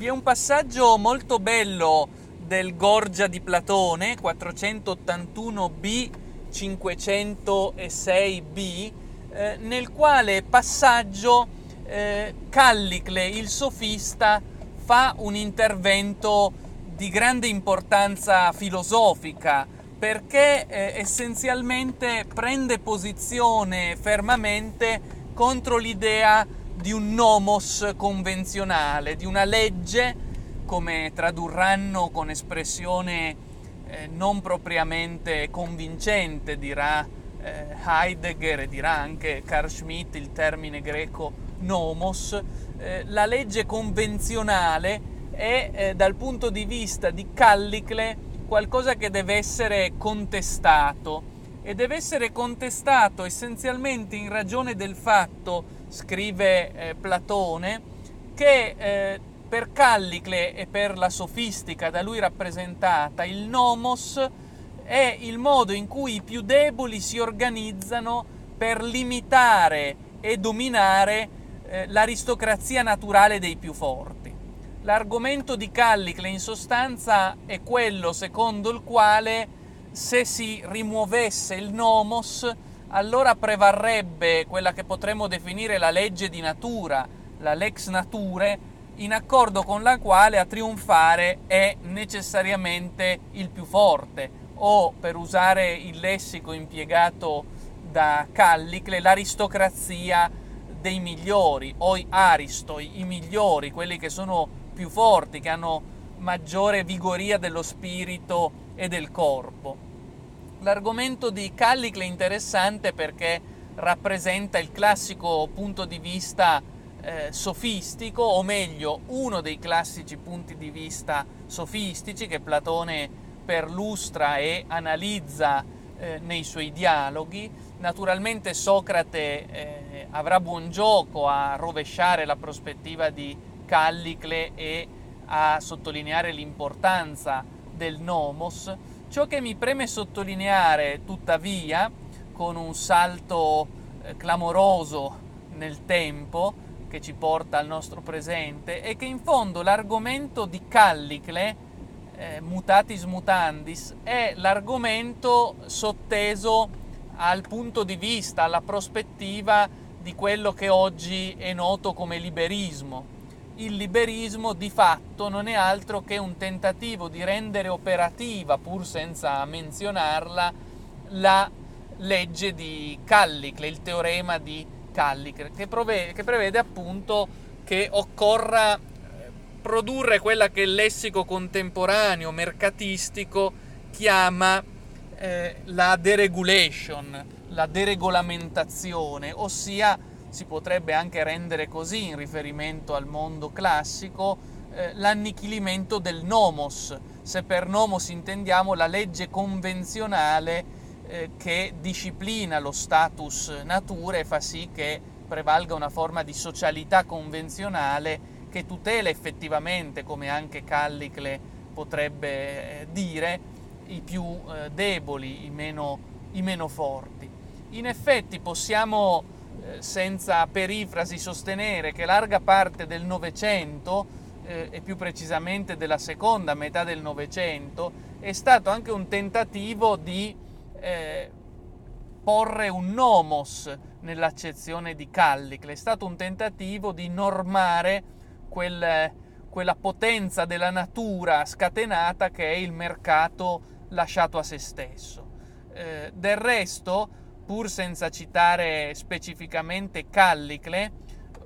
Vi è un passaggio molto bello del Gorgia di Platone, 481b 506b, eh, nel quale passaggio eh, Callicle, il sofista, fa un intervento di grande importanza filosofica perché eh, essenzialmente prende posizione fermamente contro l'idea di un nomos convenzionale, di una legge, come tradurranno con espressione eh, non propriamente convincente, dirà eh, Heidegger e dirà anche Carl Schmitt il termine greco nomos, eh, la legge convenzionale è eh, dal punto di vista di Callicle qualcosa che deve essere contestato. E deve essere contestato essenzialmente in ragione del fatto, scrive eh, Platone, che eh, per Callicle e per la sofistica da lui rappresentata il nomos è il modo in cui i più deboli si organizzano per limitare e dominare eh, l'aristocrazia naturale dei più forti. L'argomento di Callicle in sostanza è quello secondo il quale se si rimuovesse il nomos allora prevarrebbe quella che potremmo definire la legge di natura, la lex nature, in accordo con la quale a trionfare è necessariamente il più forte, o per usare il lessico impiegato da Callicle, l'aristocrazia dei migliori, o i aristoi, i migliori, quelli che sono più forti, che hanno maggiore vigoria dello spirito e del corpo. L'argomento di Callicle è interessante perché rappresenta il classico punto di vista eh, sofistico, o meglio, uno dei classici punti di vista sofistici che Platone perlustra e analizza eh, nei suoi dialoghi. Naturalmente Socrate eh, avrà buon gioco a rovesciare la prospettiva di Callicle e a sottolineare l'importanza del nomos. Ciò che mi preme sottolineare, tuttavia, con un salto eh, clamoroso nel tempo che ci porta al nostro presente, è che in fondo l'argomento di Callicle, eh, mutatis mutandis, è l'argomento sotteso al punto di vista, alla prospettiva di quello che oggi è noto come liberismo il liberismo di fatto non è altro che un tentativo di rendere operativa, pur senza menzionarla, la legge di Callicle, il teorema di Callicle, che, prove- che prevede appunto che occorra eh, produrre quella che il lessico contemporaneo mercatistico chiama eh, la deregulation, la deregolamentazione, ossia si potrebbe anche rendere così in riferimento al mondo classico eh, l'annichilimento del nomos, se per nomos intendiamo la legge convenzionale eh, che disciplina lo status nature e fa sì che prevalga una forma di socialità convenzionale che tutela effettivamente, come anche Callicle potrebbe eh, dire, i più eh, deboli, i meno, i meno forti. In effetti possiamo senza perifrasi sostenere che larga parte del Novecento, eh, e più precisamente della seconda metà del Novecento, è stato anche un tentativo di eh, porre un nomos nell'accezione di Callicle, è stato un tentativo di normare quel, quella potenza della natura scatenata che è il mercato lasciato a se stesso. Eh, del resto, pur senza citare specificamente Callicle,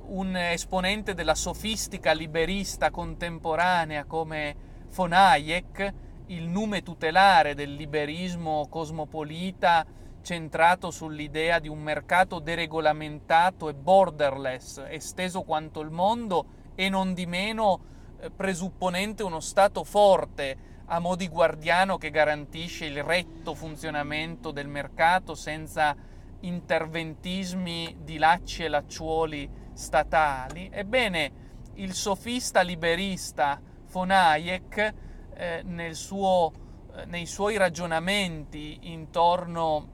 un esponente della sofistica liberista contemporanea come von Hayek, il nume tutelare del liberismo cosmopolita centrato sull'idea di un mercato deregolamentato e borderless, esteso quanto il mondo e non di meno eh, presupponente uno Stato forte, a mo' di guardiano che garantisce il retto funzionamento del mercato senza interventismi di lacci e lacciuoli statali. Ebbene, il sofista liberista von Hayek eh, suo, eh, nei suoi ragionamenti intorno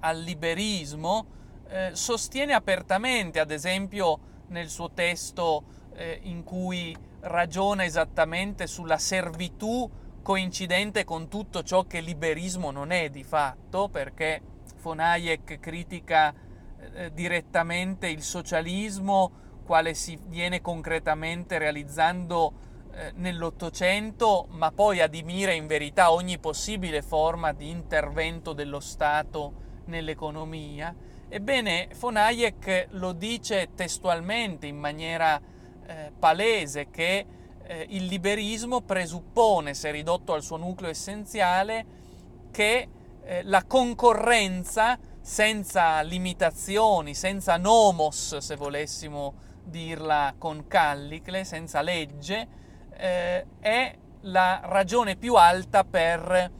al liberismo eh, sostiene apertamente, ad esempio nel suo testo eh, in cui ragiona esattamente sulla servitù coincidente con tutto ciò che liberismo non è di fatto, perché von Hayek critica eh, direttamente il socialismo quale si viene concretamente realizzando eh, nell'Ottocento, ma poi adimira in verità ogni possibile forma di intervento dello Stato nell'economia. Ebbene, von Hayek lo dice testualmente in maniera eh, palese che eh, il liberismo presuppone, se ridotto al suo nucleo essenziale, che eh, la concorrenza senza limitazioni, senza nomos, se volessimo dirla con Callicle, senza legge, eh, è la ragione più alta per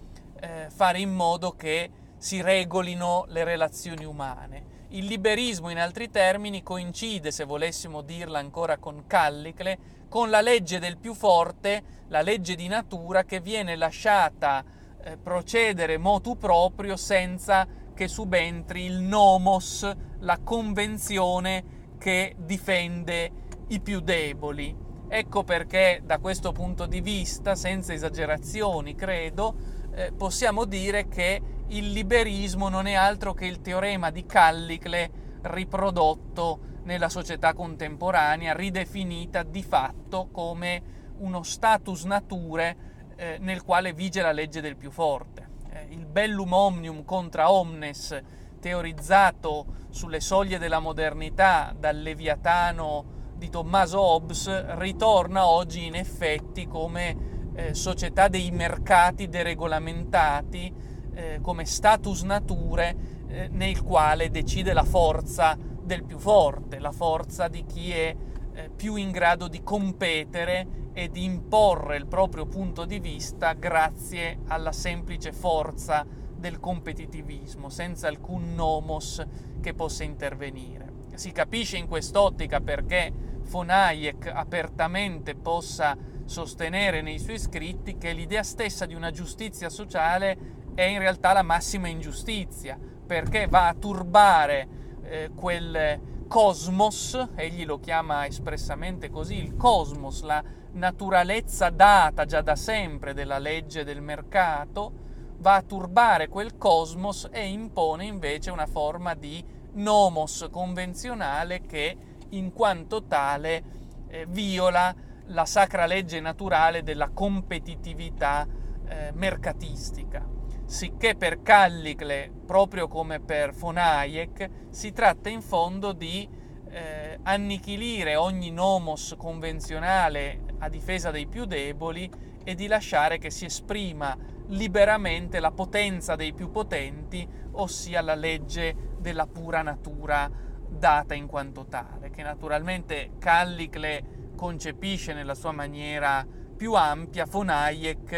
eh, fare in modo che si regolino le relazioni umane. Il liberismo, in altri termini, coincide, se volessimo dirla ancora con Callicle, con la legge del più forte, la legge di natura che viene lasciata eh, procedere motu proprio senza che subentri il nomos, la convenzione che difende i più deboli. Ecco perché da questo punto di vista, senza esagerazioni, credo, eh, possiamo dire che il liberismo non è altro che il teorema di Callicle riprodotto nella società contemporanea, ridefinita di fatto come uno status nature eh, nel quale vige la legge del più forte. Eh, il bellum omnium contra omnes, teorizzato sulle soglie della modernità dal Leviatano di Tommaso Hobbes, ritorna oggi in effetti come eh, società dei mercati deregolamentati, eh, come status nature eh, nel quale decide la forza del più forte, la forza di chi è eh, più in grado di competere e di imporre il proprio punto di vista grazie alla semplice forza del competitivismo, senza alcun nomos che possa intervenire. Si capisce in quest'ottica perché von Hayek apertamente possa sostenere nei suoi scritti che l'idea stessa di una giustizia sociale è in realtà la massima ingiustizia, perché va a turbare eh, quel cosmos, egli lo chiama espressamente così, il cosmos, la naturalezza data già da sempre della legge del mercato, va a turbare quel cosmos e impone invece una forma di nomos convenzionale che in quanto tale eh, viola la sacra legge naturale della competitività eh, mercatistica sicché per Callicle, proprio come per von Hayek, si tratta in fondo di eh, annichilire ogni nomos convenzionale a difesa dei più deboli e di lasciare che si esprima liberamente la potenza dei più potenti, ossia la legge della pura natura data in quanto tale, che naturalmente Callicle concepisce nella sua maniera più ampia, von Hayek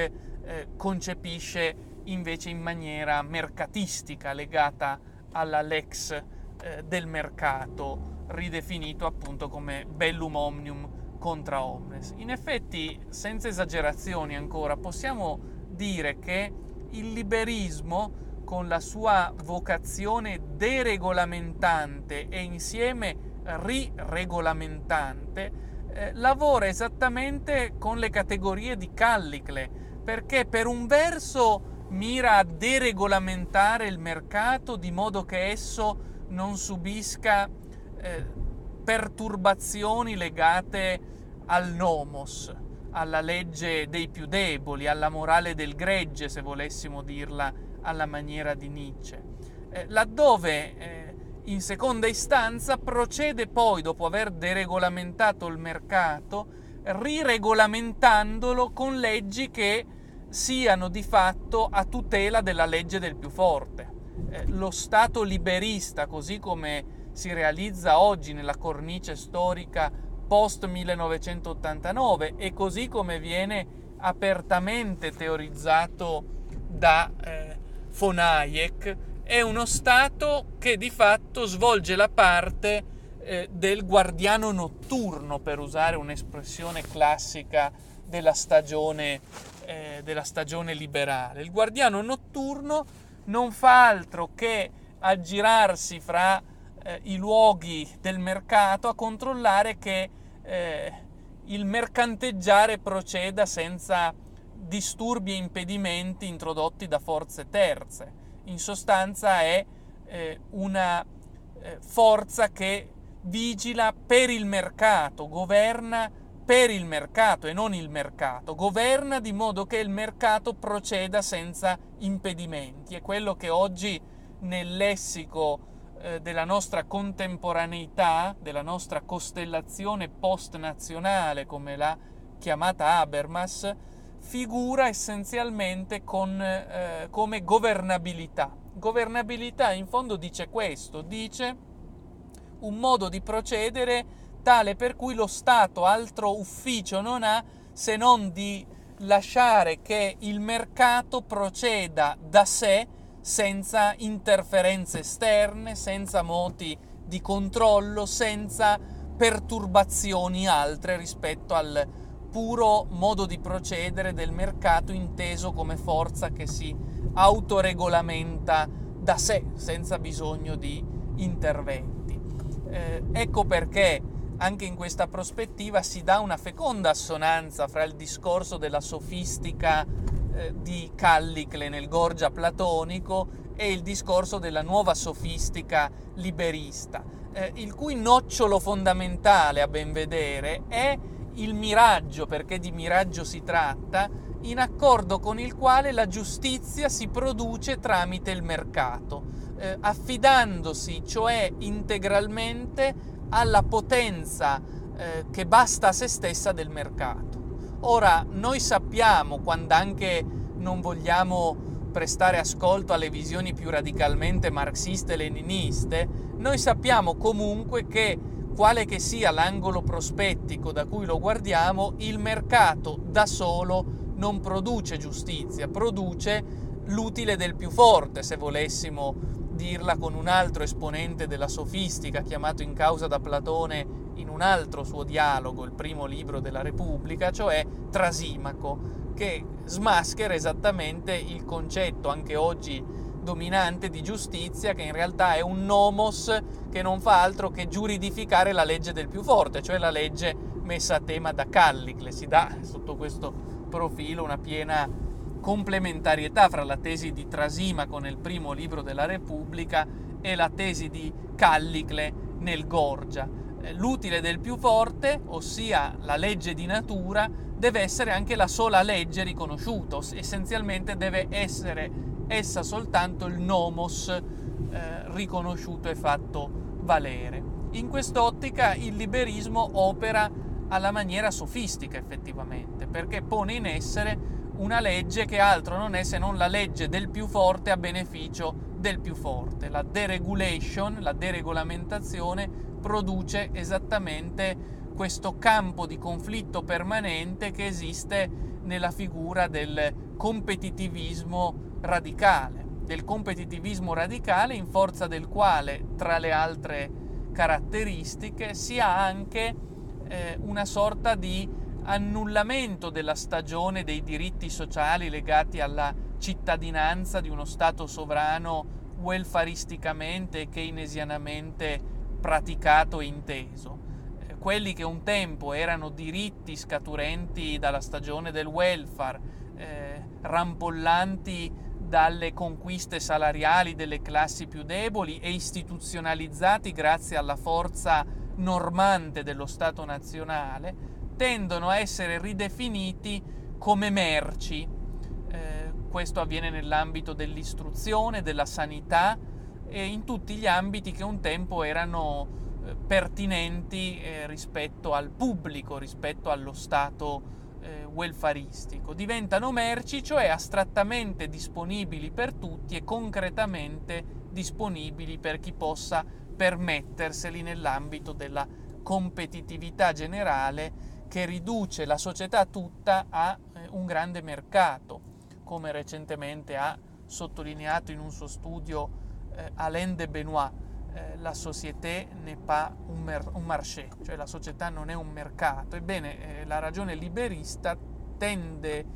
eh, concepisce invece in maniera mercatistica legata alla lex eh, del mercato, ridefinito appunto come bellum omnium contra omnes. In effetti, senza esagerazioni ancora, possiamo dire che il liberismo, con la sua vocazione deregolamentante e insieme riregolamentante, eh, lavora esattamente con le categorie di Callicle, perché per un verso mira a deregolamentare il mercato di modo che esso non subisca eh, perturbazioni legate al nomos, alla legge dei più deboli, alla morale del gregge, se volessimo dirla alla maniera di Nietzsche. Eh, laddove eh, in seconda istanza procede poi, dopo aver deregolamentato il mercato, riregolamentandolo con leggi che siano di fatto a tutela della legge del più forte. Eh, lo Stato liberista, così come si realizza oggi nella cornice storica post 1989 e così come viene apertamente teorizzato da eh, von Hayek, è uno Stato che di fatto svolge la parte eh, del guardiano notturno, per usare un'espressione classica della stagione eh, della stagione liberale. Il guardiano notturno non fa altro che aggirarsi fra eh, i luoghi del mercato a controllare che eh, il mercanteggiare proceda senza disturbi e impedimenti introdotti da forze terze. In sostanza è eh, una eh, forza che vigila per il mercato, governa per il mercato e non il mercato, governa di modo che il mercato proceda senza impedimenti. È quello che oggi nel lessico eh, della nostra contemporaneità, della nostra costellazione post-nazionale, come l'ha chiamata Habermas, figura essenzialmente con, eh, come governabilità. Governabilità in fondo dice questo, dice un modo di procedere tale per cui lo Stato altro ufficio non ha se non di lasciare che il mercato proceda da sé senza interferenze esterne, senza moti di controllo, senza perturbazioni altre rispetto al puro modo di procedere del mercato inteso come forza che si autoregolamenta da sé, senza bisogno di interventi. Eh, ecco perché anche in questa prospettiva si dà una feconda assonanza fra il discorso della sofistica eh, di Callicle nel Gorgia platonico e il discorso della nuova sofistica liberista, eh, il cui nocciolo fondamentale, a ben vedere, è il miraggio, perché di miraggio si tratta, in accordo con il quale la giustizia si produce tramite il mercato, eh, affidandosi cioè integralmente alla potenza eh, che basta a se stessa del mercato. Ora, noi sappiamo, quando anche non vogliamo prestare ascolto alle visioni più radicalmente marxiste-leniniste, noi sappiamo comunque che, quale che sia l'angolo prospettico da cui lo guardiamo, il mercato da solo non produce giustizia, produce l'utile del più forte, se volessimo dirla con un altro esponente della sofistica chiamato in causa da Platone in un altro suo dialogo, il primo libro della Repubblica, cioè Trasimaco, che smaschera esattamente il concetto anche oggi dominante di giustizia, che in realtà è un nomos che non fa altro che giuridificare la legge del più forte, cioè la legge messa a tema da Callicle. Si dà sotto questo profilo una piena complementarietà fra la tesi di Trasimaco nel primo libro della Repubblica e la tesi di Callicle nel Gorgia. Eh, l'utile del più forte, ossia la legge di natura, deve essere anche la sola legge riconosciuta, essenzialmente deve essere essa soltanto il nomos eh, riconosciuto e fatto valere. In quest'ottica il liberismo opera alla maniera sofistica effettivamente, perché pone in essere una legge che altro non è se non la legge del più forte a beneficio del più forte. La deregulation, la deregolamentazione produce esattamente questo campo di conflitto permanente che esiste nella figura del competitivismo radicale, del competitivismo radicale in forza del quale, tra le altre caratteristiche, si ha anche eh, una sorta di annullamento della stagione dei diritti sociali legati alla cittadinanza di uno Stato sovrano welfaristicamente e keynesianamente praticato e inteso. Eh, quelli che un tempo erano diritti scaturenti dalla stagione del welfare, eh, rampollanti dalle conquiste salariali delle classi più deboli e istituzionalizzati grazie alla forza normante dello Stato nazionale, tendono a essere ridefiniti come merci. Eh, questo avviene nell'ambito dell'istruzione, della sanità, eh, in tutti gli ambiti che un tempo erano eh, pertinenti eh, rispetto al pubblico, rispetto allo Stato eh, welfaristico. Diventano merci, cioè astrattamente disponibili per tutti e concretamente disponibili per chi possa permetterseli nell'ambito della competitività generale che riduce la società tutta a eh, un grande mercato, come recentemente ha sottolineato in un suo studio eh, Alain de Benoit, eh, la société n'est pas un, mer- un, marché, cioè la società non è un mercato. Ebbene, eh, la ragione liberista tende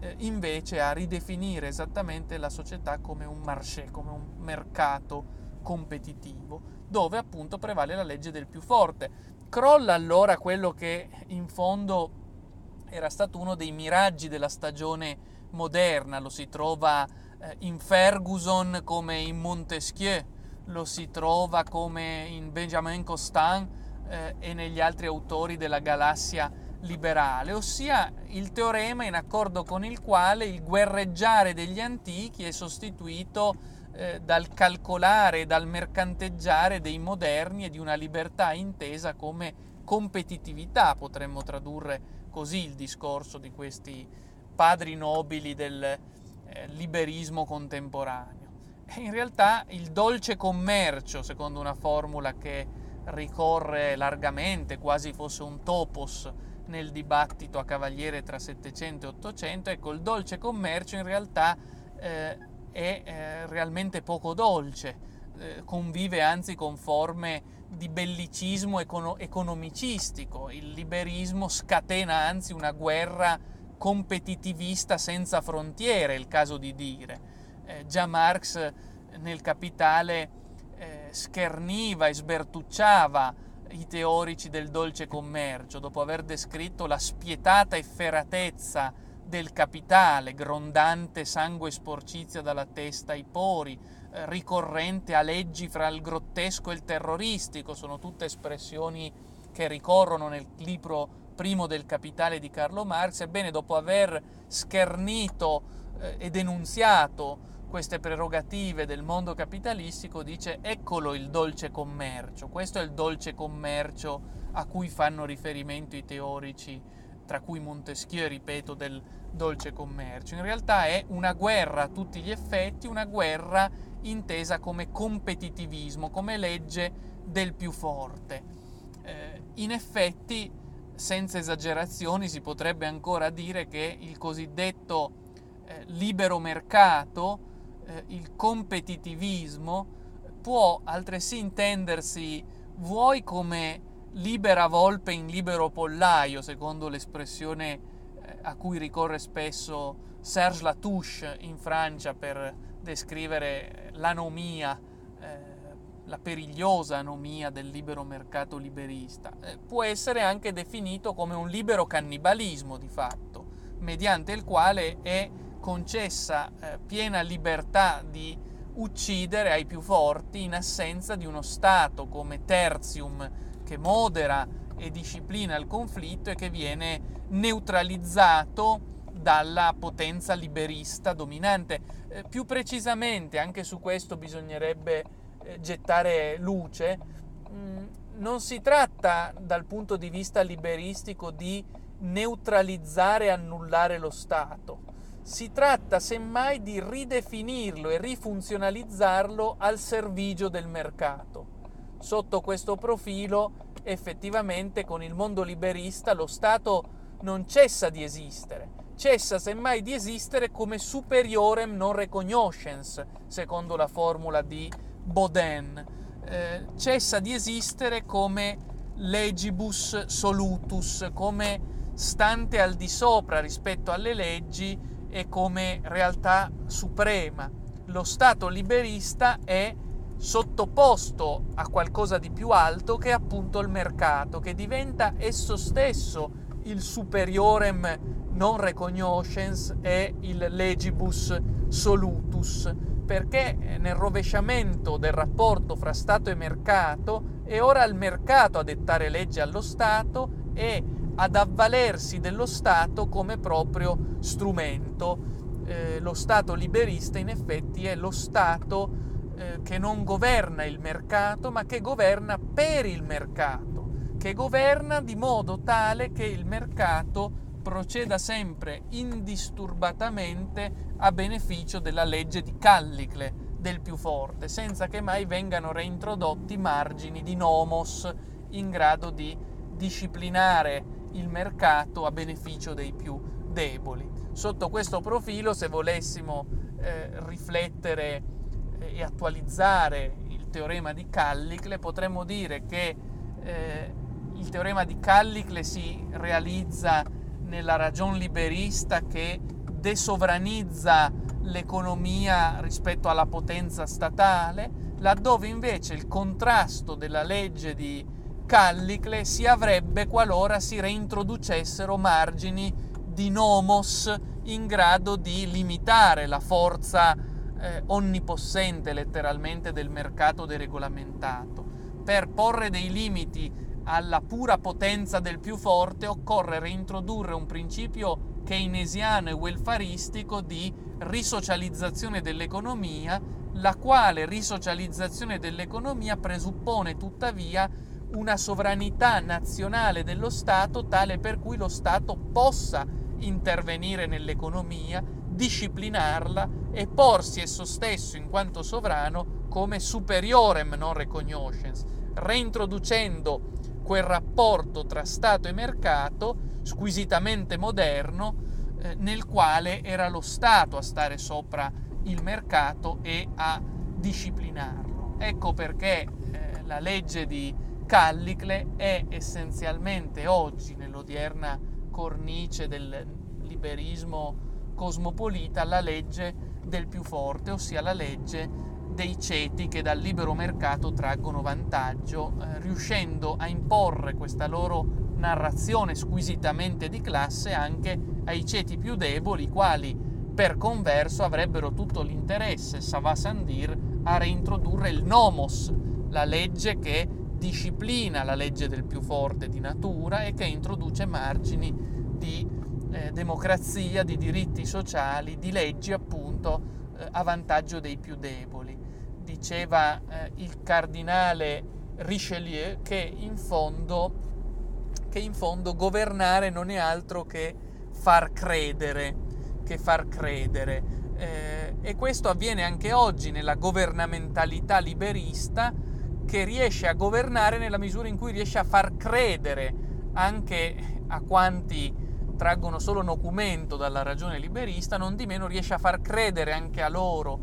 eh, invece a ridefinire esattamente la società come un marché, come un mercato competitivo, dove appunto prevale la legge del più forte. Crolla allora quello che in fondo era stato uno dei miraggi della stagione moderna, lo si trova eh, in Ferguson come in Montesquieu, lo si trova come in Benjamin Constant eh, e negli altri autori della galassia liberale, ossia il teorema in accordo con il quale il guerreggiare degli antichi è sostituito eh, dal calcolare dal mercanteggiare dei moderni e di una libertà intesa come competitività, potremmo tradurre così il discorso di questi padri nobili del eh, liberismo contemporaneo. E in realtà il dolce commercio, secondo una formula che ricorre largamente, quasi fosse un topos nel dibattito a cavaliere tra 700 e 800, ecco, il dolce commercio in realtà eh, è eh, realmente poco dolce, eh, convive anzi con forme di bellicismo econo- economicistico, il liberismo scatena anzi una guerra competitivista senza frontiere, è il caso di dire. Eh, già Marx nel Capitale eh, scherniva e sbertucciava i teorici del dolce commercio, dopo aver descritto la spietata efferatezza del capitale, grondante sangue sporcizia dalla testa ai pori, eh, ricorrente a leggi fra il grottesco e il terroristico, sono tutte espressioni che ricorrono nel libro primo del Capitale di Carlo Marx, ebbene dopo aver schernito eh, e denunziato queste prerogative del mondo capitalistico dice eccolo il dolce commercio, questo è il dolce commercio a cui fanno riferimento i teorici, tra cui Montesquieu, ripeto, del dolce commercio. In realtà è una guerra a tutti gli effetti, una guerra intesa come competitivismo, come legge del più forte. Eh, in effetti, senza esagerazioni, si potrebbe ancora dire che il cosiddetto eh, libero mercato, eh, il competitivismo, può altresì intendersi vuoi come libera volpe in libero pollaio, secondo l'espressione eh, a cui ricorre spesso Serge Latouche in Francia per descrivere l'anomia, eh, la perigliosa anomia del libero mercato liberista. Eh, può essere anche definito come un libero cannibalismo di fatto, mediante il quale è concessa eh, piena libertà di uccidere ai più forti in assenza di uno Stato come terzium che modera e disciplina il conflitto e che viene neutralizzato dalla potenza liberista dominante. Eh, più precisamente, anche su questo bisognerebbe eh, gettare luce, mh, mm, non si tratta dal punto di vista liberistico di neutralizzare e annullare lo Stato, si tratta semmai di ridefinirlo e rifunzionalizzarlo al servigio del mercato. Sotto questo profilo, effettivamente, con il mondo liberista lo Stato non cessa di esistere, cessa semmai di esistere come superiorem non recognoscens, secondo la formula di Baudin. Eh, cessa di esistere come legibus solutus, come stante al di sopra rispetto alle leggi e come realtà suprema. Lo Stato liberista è sottoposto a qualcosa di più alto che è appunto il mercato, che diventa esso stesso il superiorem non recognoscens e il legibus solutus, perché nel rovesciamento del rapporto fra Stato e mercato è ora il mercato a dettare legge allo Stato e ad avvalersi dello Stato come proprio strumento. Eh, lo Stato liberista in effetti è lo Stato eh, che non governa il mercato, ma che governa per il mercato, che governa di modo tale che il mercato proceda sempre indisturbatamente a beneficio della legge di Callicle, del più forte, senza che mai vengano reintrodotti margini di nomos in grado di disciplinare il mercato a beneficio dei più deboli. Sotto questo profilo, se volessimo eh, riflettere e attualizzare il teorema di Callicle, potremmo dire che eh, il teorema di Callicle si realizza nella ragion liberista che desovranizza l'economia rispetto alla potenza statale, laddove invece il contrasto della legge di Callicle si avrebbe qualora si reintroducessero margini di nomos in grado di limitare la forza eh, onnipossente letteralmente del mercato deregolamentato. Per porre dei limiti alla pura potenza del più forte occorre reintrodurre un principio keynesiano e welfaristico di risocializzazione dell'economia, la quale risocializzazione dell'economia presuppone tuttavia una sovranità nazionale dello Stato tale per cui lo Stato possa intervenire nell'economia, disciplinarla e porsi esso stesso in quanto sovrano come superiorem non recognoscens, reintroducendo quel rapporto tra Stato e mercato squisitamente moderno eh, nel quale era lo Stato a stare sopra il mercato e a disciplinarlo. Ecco perché eh, la legge di Callicle è essenzialmente oggi, nell'odierna cornice del liberismo cosmopolita, la legge del più forte, ossia la legge dei ceti che dal libero mercato traggono vantaggio, eh, riuscendo a imporre questa loro narrazione squisitamente di classe anche ai ceti più deboli, i quali per converso avrebbero tutto l'interesse, Sava Sandir, a reintrodurre il nomos, la legge che disciplina la legge del più forte di natura e che introduce margini di eh, democrazia, di diritti sociali, di leggi appunto eh, a vantaggio dei più deboli diceva eh, il cardinale Richelieu che in, fondo, che in fondo governare non è altro che far credere, che far credere. Eh, e questo avviene anche oggi nella governamentalità liberista che riesce a governare nella misura in cui riesce a far credere anche a quanti traggono solo documento dalla ragione liberista, non di meno riesce a far credere anche a loro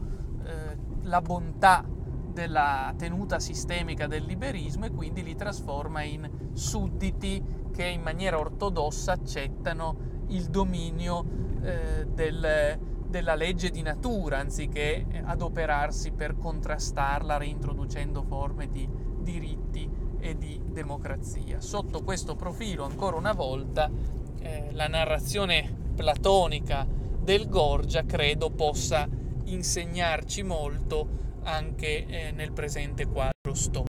la bontà della tenuta sistemica del liberismo e quindi li trasforma in sudditi che in maniera ortodossa accettano il dominio eh, del, della legge di natura anziché adoperarsi per contrastarla reintroducendo forme di diritti e di democrazia. Sotto questo profilo, ancora una volta, eh, la narrazione platonica del Gorgia credo possa insegnarci molto anche eh, nel presente quadro storico.